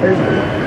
Driver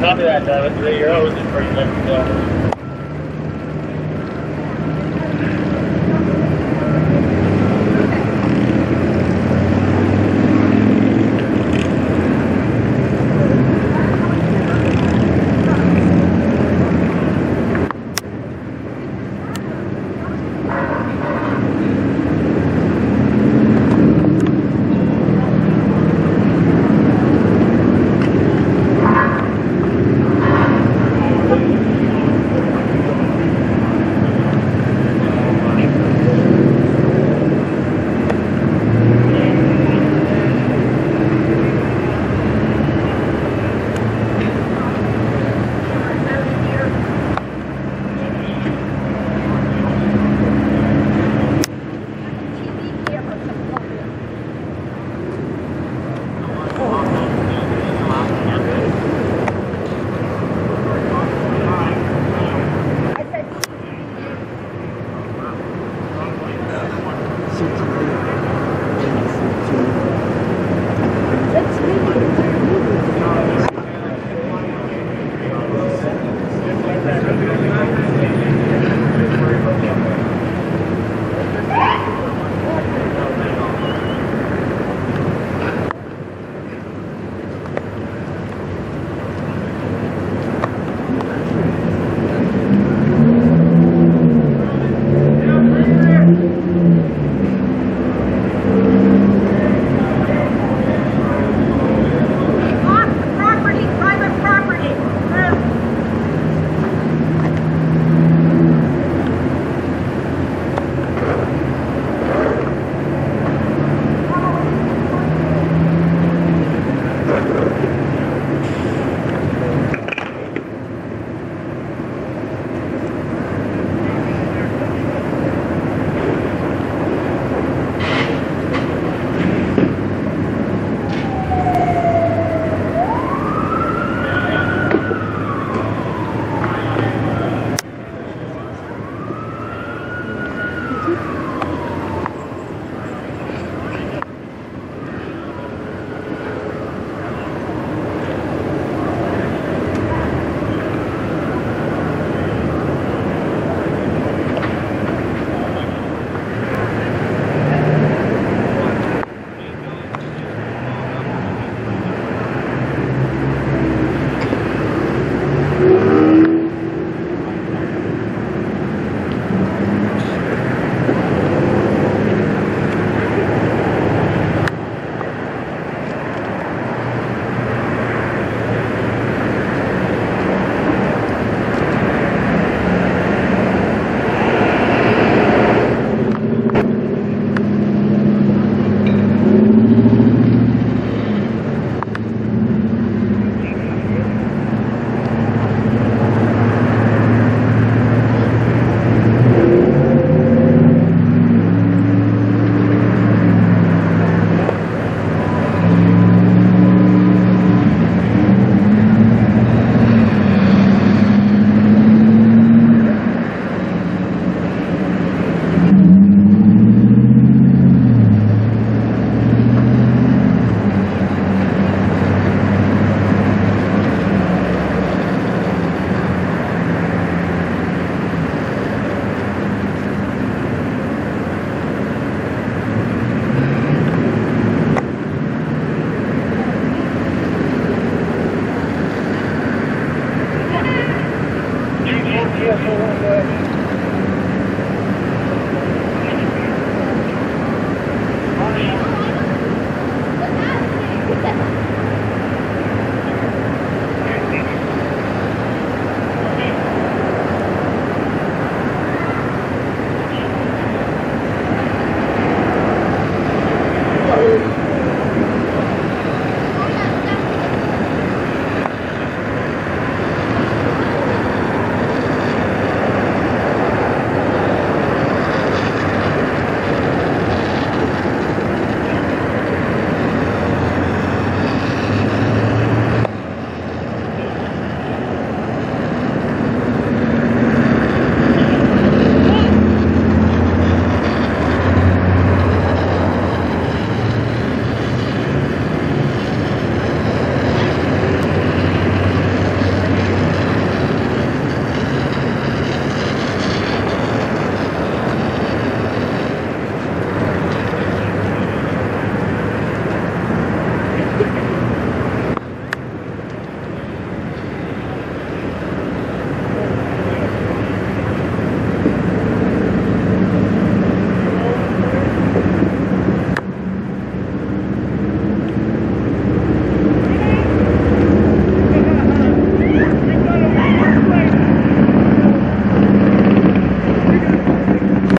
Copy that, driver three, your hose is pretty good.